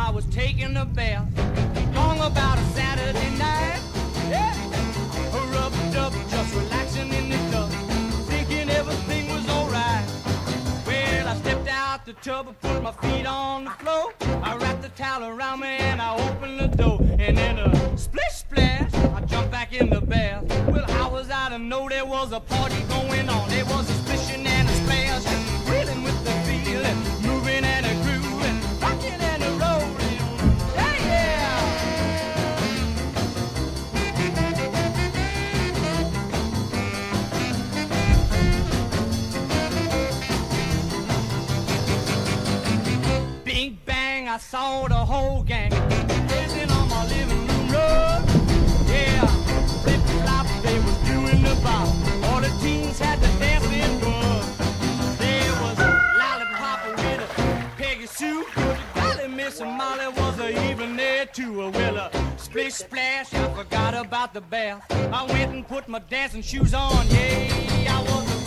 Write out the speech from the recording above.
I was taking a bath. Long about a Saturday night. Yeah. Rubbed up, just relaxing in the tub. Thinking everything was alright. Well, I stepped out the tub and put my feet on the floor. I wrapped the towel around me and I opened the door. And then a splish splash, I jumped back in the bath. Well, how was I to know there was a party going on? There was a I saw the whole gang dancing on my living room rug. Yeah, flip flop, they was doing the bop. All the teens had the dancing bug. There was lollipop with a Peggy Sue. Golly Miss Molly was a even there too. A well, splish splash, I forgot about the bath. I went and put my dancing shoes on. Yeah, I was